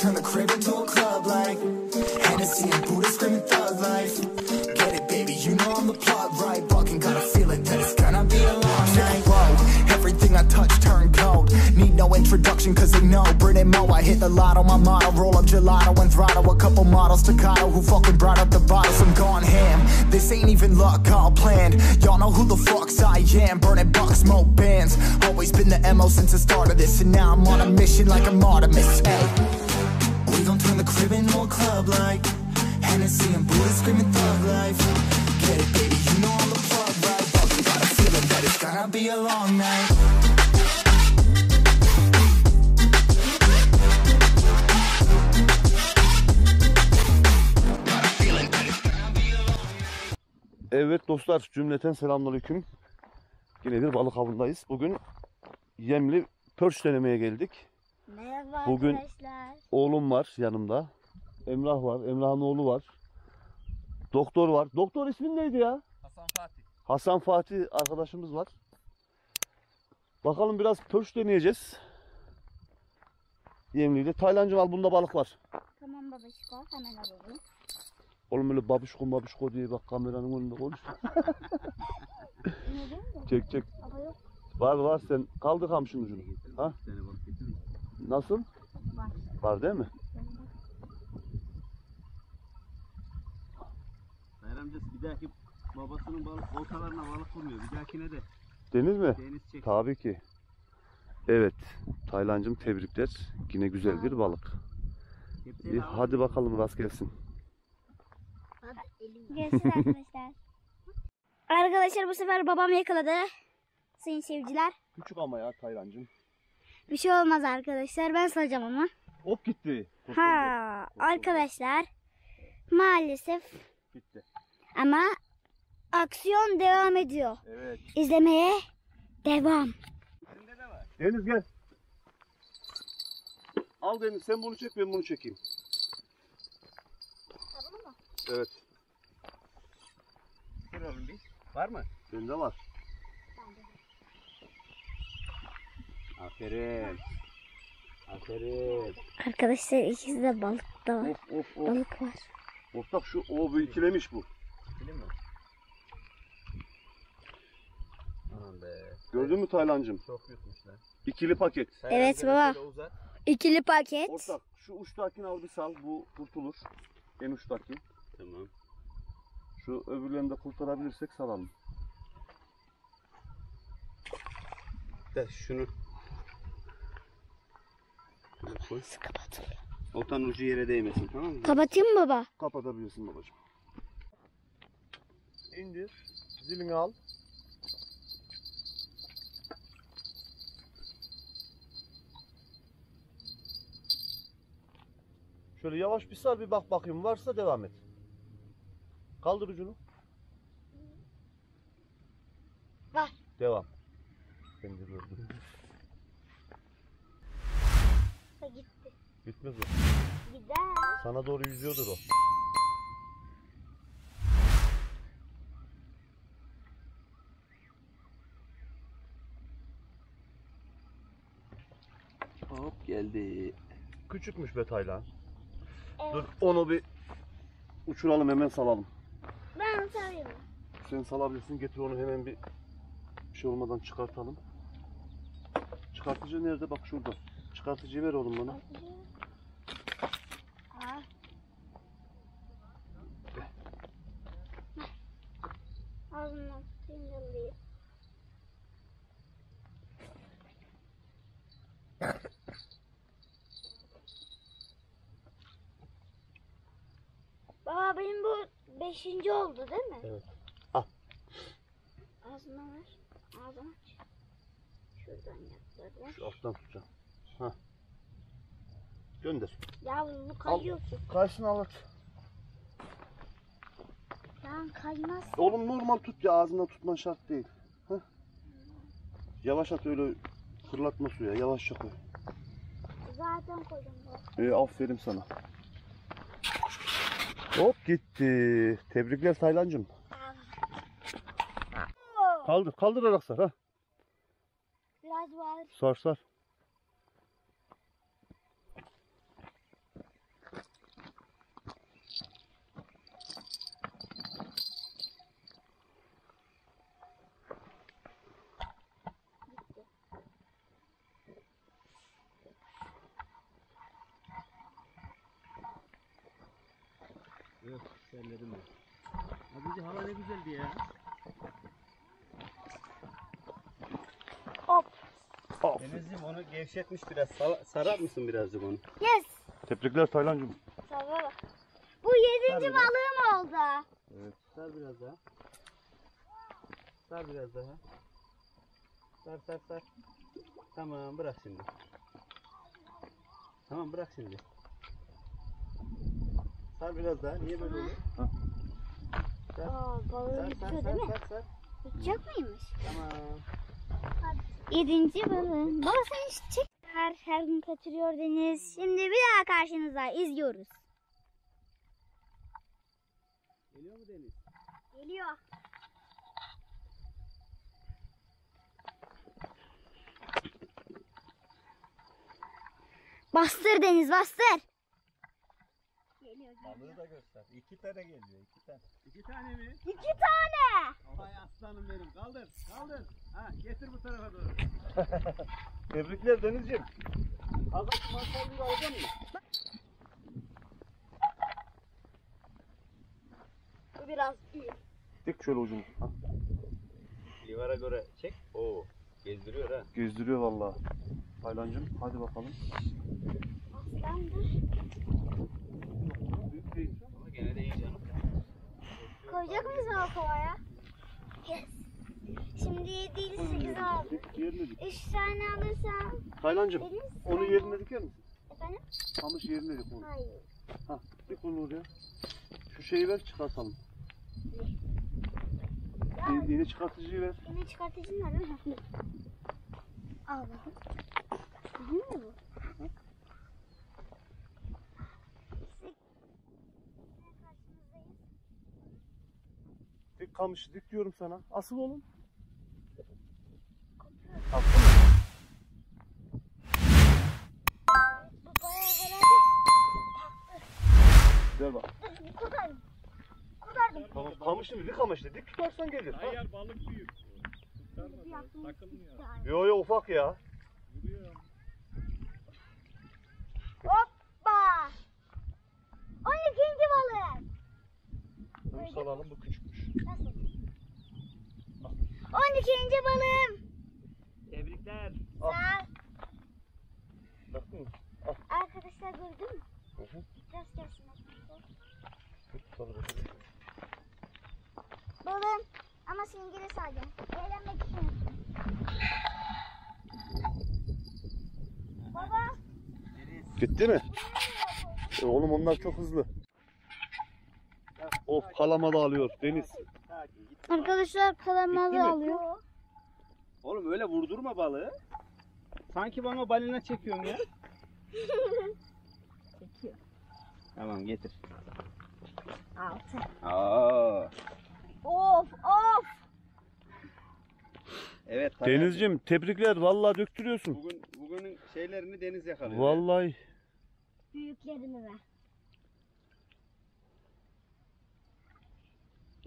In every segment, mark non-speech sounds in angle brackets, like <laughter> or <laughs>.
turn the crib into a club like Hennessy and Buddha screaming thug life. Get it, baby, you know I'm the plug, right? Fucking got a feeling that it's gonna be a long night. Whoa, everything I touch turn cold. Need no introduction, cause they know Brit and Mo. I hit the lotto, my motto, roll up gelato and throttle. A couple models, staccato, who fucking brought up the bottles. I'm gone ham. This ain't even luck, all planned. Y'all know who the fucks I am. Burning bucks, smoke bands. Always been the MO since the start of this. And now I'm on a mission like I'm Artemis. Hey. We gon' turn the crib into a club like Hennessy and Buddha screaming thug life. Get it, baby, you know I'm the plug, right? Fucking got a feeling that it's gonna be a long night. Evet dostlar cümleten selamünaleyküm. Yine bir balık avındayız. Bugün yemli pörç denemeye geldik. Merhaba Bugün- arkadaşlar. Oğlum var yanımda. Emrah var. Emrah'ın oğlu var. Doktor var. Doktor ismin neydi ya? Hasan Fatih. Hasan Fatih arkadaşımız var. Bakalım biraz pörç deneyeceğiz. Yemliyle. Taylancım al bunda balık var. Tamam babacık hemen alalım. Oğlum öyle babişko babişko diye bak kameranın önünde konuş. <laughs> Çek çek. Var var sen kaldır kamşın ucunu. Ha? Bir tane balık getirin. Nasıl? var. Var değil mi? Bayram amcası bir dahaki babasının balık oltalarına balık vurmuyor. Bir dahakine de Deniz mi? deniz çek. Tabii ki. Evet. Taylancım tebrikler. Yine güzel bir balık. Kepçeyle İyi, hadi bakalım rast gelsin. Görüşürüz arkadaşlar. <laughs> arkadaşlar bu sefer babam yakaladı. Sayın seyirciler. Küçük ama ya Taylancım. Bir şey olmaz arkadaşlar. Ben salacağım ama. Hop gitti. Ha arkadaşlar. Maalesef Gitti. ama aksiyon devam ediyor. Evet. İzlemeye devam. Deniz gel. Al Deniz sen bunu çek ben bunu çekeyim. Evet. Dur oğlum bir. Var mı? Bende var. Aferin. Aferin. Arkadaşlar ikisi de balıkta var. Of of of. Balık var. Ortak şu o bu ikilemiş bu. Bilir mi? Aman be. Gördün mü Taylancım? Çok yutmuş lan. İkili paket. Evet baba. İkili paket. Ortak şu uçtakini al bir sal bu kurtulur. En uçtaki. Tamam. Şu öbürlerini de kurtarabilirsek salalım. De şunu. Şöyle koy. Kapat. Oltanın ucu yere değmesin tamam mı? Kapatayım mı baba? Kapatabilirsin babacığım. İndir. Zilini al. Şöyle yavaş bir sar bir bak bakayım varsa devam et. Kaldır ucunu. Var. Devam. Sana doğru yüzüyordur o. Hop geldi. Küçükmüş be Taylan. Evet. Dur onu bir uçuralım hemen salalım. Ben sarayım. Sen salabilirsin getir onu hemen bir şey olmadan çıkartalım. Çıkartıcı nerede? Bak şurada. Çıkartıcıyı ver oğlum bana. Baba benim bu beşinci oldu değil mi? Evet. Al. Ağzına ver. Ağzını aç. Şuradan yap böyle. Şu alttan tutacağım. Hah. Gönder. Ya bu kayıyorsun. Kaysın al at. Ya kaymaz. Oğlum normal tut ya ağzından tutman şart değil. Hah. Yavaş at öyle fırlatma suya yavaşça koy. Zaten koydum. İyi aferin sana. Hop gitti. Tebrikler Taylancım. Kaldır, kaldırarak sar ha. Biraz var. Sar sar. Mü? Az önce hava ne güzeldi ya. Hop. Of. Denizciğim onu gevşetmiş biraz. Sal- sarar mısın birazcık onu? Yes. Tebrikler Taylancığım. Tamam. Bu yedinci Tabii. balığım oldu. Evet. Sar biraz daha. Sar biraz daha. Sar sar sar. Tamam bırak şimdi. Tamam bırak şimdi. Sar biraz daha. Niye böyle oluyor? Sar. Aa, balığı sar değil mi? sar sar. Bitecek miymiş? Tamam. Yedinci balığım. Baba sen hiç çek. Her, her gün kaçırıyor Deniz. Şimdi bir daha karşınıza izliyoruz. Geliyor mu Deniz? Geliyor. Bastır Deniz bastır. Balığı da göster. İki tane geliyor. iki tane. İki tane mi? İki tane. Vay aslanım benim. Kaldır. Kaldır. Ha getir bu tarafa doğru. <laughs> Tebrikler Denizciğim. Azat mantarını alacak mısın? Bu biraz iyi. Dik şöyle ucunu. Livara göre çek. Oo. Gezdiriyor ha. gezdiriyor vallahi. Taylancığım hadi bakalım. Aslandır. Büyük değil. Ama gene de iyi canım. Koyacak mıyız o kovaya? Yes. Şimdi 7 8 aldım. Dik yerine dik. 3 tane alırsam Taylancığım Deniz. onu yerine diker misin? Efendim? Kamış yerine dik onu. Hayır. Ha, dik onu oraya. Şu şeyi ver çıkartalım. Ya İ- İğne çıkartıcıyı ver. yine çıkartıcın var değil mi? Al bakın. Değil mi bu? Kamışı dik diyorum sana. Asıl oğlum. Herhalde Ver bak. kurtardım. Kurtardım. Tamam kamışı dik kamışı dik tutarsan gelir. Ha. Hayır balık büyük. Takılmıyor. Yo yo ufak ya. Vuruyor. Hoppa. 12. balık. Bunu salalım bu küçükmüş. Nasıl? 12. balığım. Tebrikler. Sağ ol. Baktın mı? Arkadaşlar gördün mü? Hı hı. Biraz gelsin arkadaşlar. Tutalım. Balığım. Ama singiri sadece. Eğlenmek için. Baba. Gitti mi? E oğlum onlar çok hızlı. Of kalama da alıyor Deniz. Arkadaşlar mi? alıyor. Oğlum öyle vurdurma balığı. Sanki bana balina çekiyorsun ya. <laughs> Çekiyor. Tamam getir. Altı. Aa. Of of. Evet. tabii. Denizciğim tebrikler vallahi döktürüyorsun. Bugün bugünün şeylerini deniz yakalıyor. Vallahi Büyüklerini ver.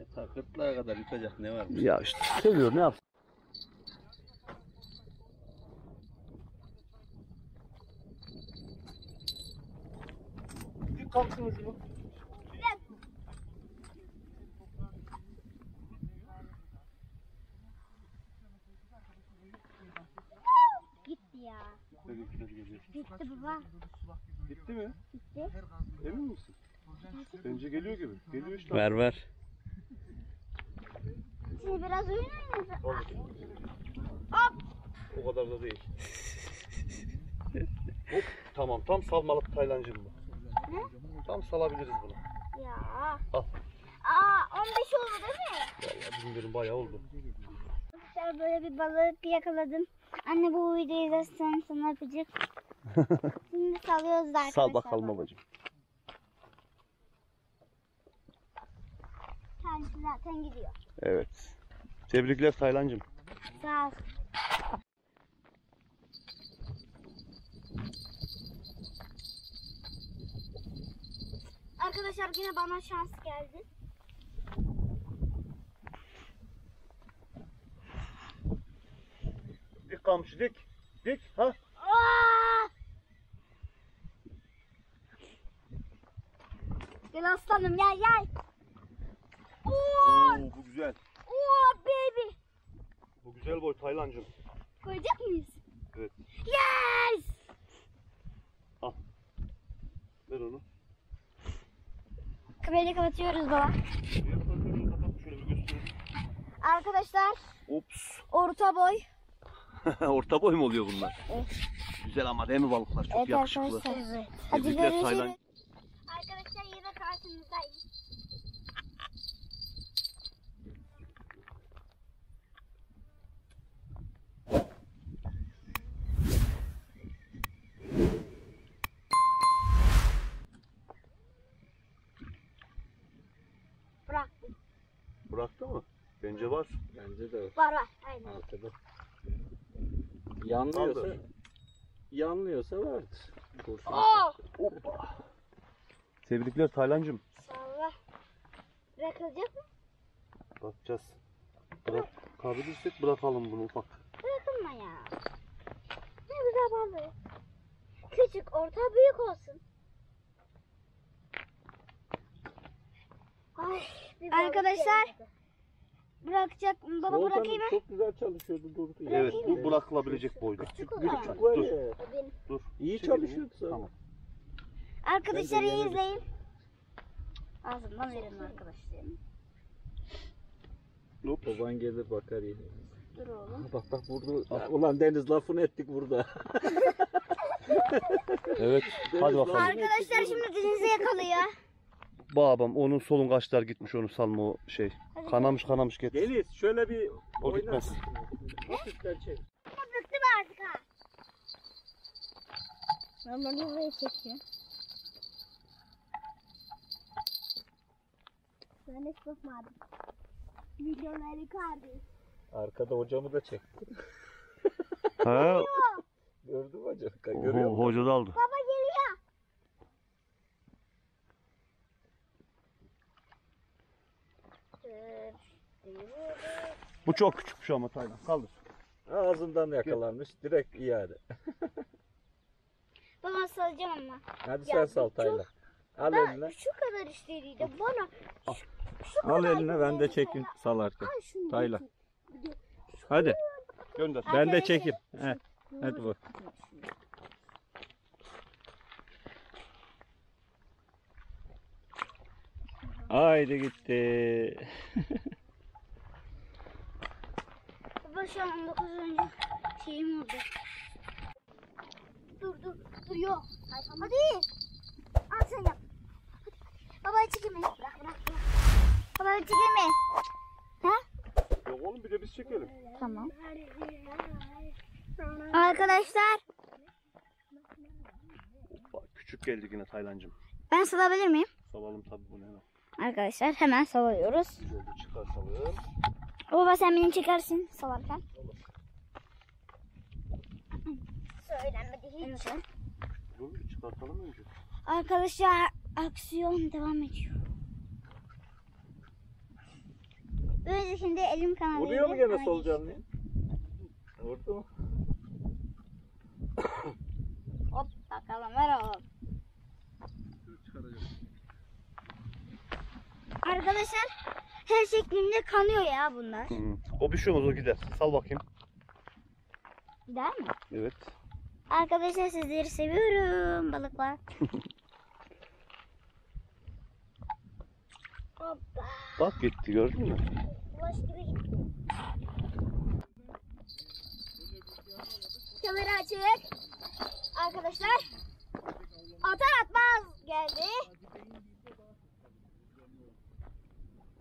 Ya ta gırtlağa kadar yutacak ne var? ya işte seviyor ne yapsın? Bir kalksın ucunu. Gitti ya. Gitti baba. Gitti mi? Gitti. Emin misin? Bence geliyor gibi. Geliyor işte. Ver ver. Şimdi biraz oyun oynayalım. Hop. O kadar da değil. <laughs> Hop. Tamam tam salmalık Taylancım bu. Ne? Tam salabiliriz bunu. Ya. Al. Aa 15 oldu değil mi? Vallahi bilmiyorum bayağı oldu. Arkadaşlar böyle bir balık yakaladım. Anne bu videoyu izlersen sana öpücük. <laughs> Şimdi salıyoruz da arkadaşlar. Sal bakalım babacığım. Kendisi zaten gidiyor. Evet. Tebrikler Taylancım. Sağ ol. Arkadaşlar yine bana şans geldi. Dik kamışı dik. Dik. Ha? Aa! Gel aslanım gel gel. Güzel. Oo baby. Bu güzel boy Taylancım. Koyacak mıyız? Evet. Yes! Ver onu. Kamerayı kapatıyoruz baba. Şöyle bir göstereyim. Arkadaşlar Ops. orta boy. <laughs> Orta boy mu oluyor bunlar? Evet. Güzel ama değil mi balıklar? Çok yakışıklı. Evet. Hadi görüşürüz. Arkadaşlar yine karşınızdayım. Bıraktı mı? Bence var. Bence de Var var. Aynen. arkada. Yanlıyorsa, yanlıyorsa vardır. Kurşun. Oo! Hoppa. Tebrikler Taylancım. Salla. Bırakılacak mı? Bakacağız. Bırakabilirsek bırakalım bunu ufak. Bırakılma ya. Ne güzel balık. Küçük, orta, büyük olsun. Ay, Arkadaşlar bırakacak mı? Baba Volkan bırakayım mı? Çok güzel çalışıyordu ya. Evet bu bırakılabilecek boyda. Küçük o Küçük var Dur. ya. Dur. İyi Çekil çalışıyordu sana. Tamam. Arkadaşlar iyi izleyin. Ağzımdan verin arkadaşlarım. Hop. Baban gelir bakar yine. Dur oğlum. Bak bak vurdu. Ulan Deniz lafını ettik burada. <laughs> Evet. Hadi bakalım. Arkadaşlar şimdi denize yakalıyor. Babam onun solun kaşlar gitmiş onu salma o şey. Kanamış kanamış git. Deniz şöyle bir O oynar gitmez. Hafiften çek. Bıktım artık ha. Normalde buraya çekiyor. Ben hiç bakmadım. Milyonları kardeş. Arkada hocamı da çek. Ha, Gördün mü hocam? Görüyor musun? hoca da aldı. Baba geliyor. Bu çok küçükmüş ama Taylan. Kaldır. Ağzından yakalanmış. Direkt iade. Baba salacağım ama. Hadi Ya sen sal çok- Taylan. Al Ben eline. şu kadar işleriydi bana. Şu, şu Al kadar eline ben de bana. salarken. Al şunu. Taylan. Hadi. Gönder. Ben de çekeyim. He. Hadi bak. Haydi gitti. <laughs> An 19 önce şeyim oldu. Dur dur dur yok. Hadi. Al sen yap. Hadi, hadi. Baba çekimi. Bırak bırak bırak. Baba çekimi. Ha? Yok oğlum bir de biz çekelim. Tamam. Arkadaşlar Bak, küçük geldik yine Taylancım. ben salabilir miyim? Salalım tabii bunu hemen. Arkadaşlar hemen salıyoruz. Bir çıkartalım. Baba sen beni çekersin salarken. Söylenmedi hiç. Dur bir çıkartalım önce. Arkadaşlar aksiyon devam ediyor. Böyle şimdi elim kanalı. Vuruyor mu gene solucanlı? Vurdu mu? <coughs> Hop bakalım ver oğlum. Arkadaşlar her şeklimde kanıyor ya bunlar. Hı. O bir şey olmaz o gider. Sal bakayım. Gider mi? Evet. Arkadaşlar sizleri seviyorum balıklar. <laughs> Hoppa. Bak gitti gördün mü? Boş gibi gitti. Kamera açık. Arkadaşlar. Atar atmaz geldi.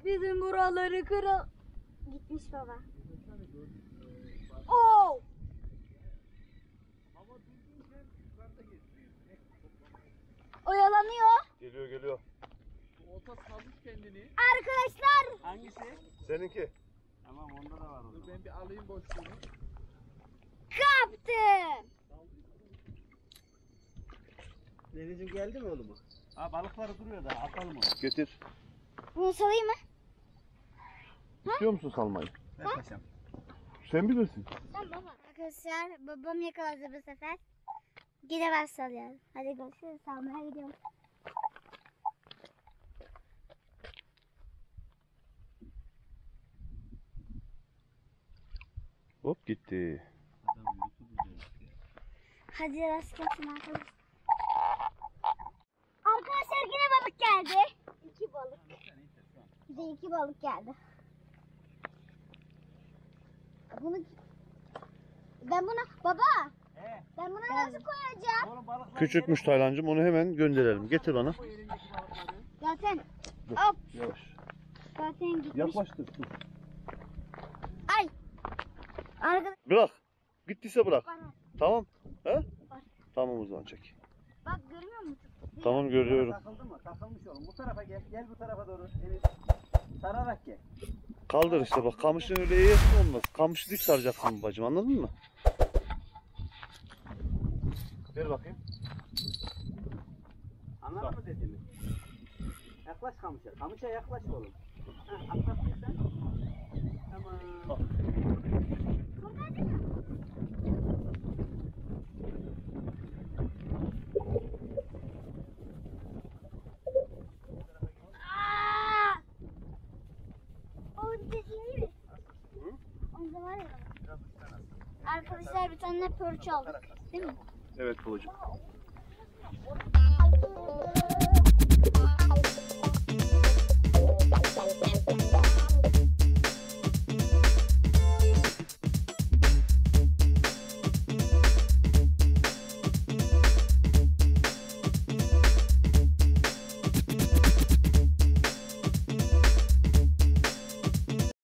Bizim buraları kırıl. Gitmiş baba. Oo. Oyalanıyor. Geliyor geliyor. Olta salmış kendini. Arkadaşlar Hangisi? Seninki. Tamam onda da var o Ben bir alayım boşluğunu. kaptım. Deniz'im geldi mi oğlum? Ha balıkları duruyor da atalım onu. Getir. Bunu salayım mı? İstiyor musun salmayı? Ver paşam. Sen bilirsin. Tamam baba. Arkadaşlar babam yakaladı bu sefer. Yine ben salıyorum. Hadi görüşürüz. Salmaya gidiyorum. Hop gitti. Hadi rast gelsin arkadaşlar. Arkadaşlar yine balık geldi. İki balık. Bir de iki balık geldi. Bunu ben buna baba He. ben buna nasıl koyacağım? Oğlum balıklar Küçükmüş Taylancım onu hemen gönderelim. Getir bana. koy elindeki balıkları. Zaten Dur. hop Yavaş. zaten gitmiş. Yaklaştır. Dur. Ay. Arkadaşlar Bırak. Gittiyse bırak. bana Tamam. He? Tamam o zaman çek. bak görüyor musun? Tamam görüyorum. Takıldı mı? Takılmış oğlum. Bu tarafa gel. Gel bu tarafa doğru. Enes. Sararak gel. Kaldır işte bak kamışın öyle eğersin olmaz. Kamışı dik saracaksın bacım anladın mı? Ver bakayım. Anladın mı dediğimi? Yaklaş kamışa. Kamışa yaklaş oğlum. Ha, atlattıysan. Tamam. Aa! Arkadaşlar bir tane pörç aldık. Değil mi? Evet Pulucuğum.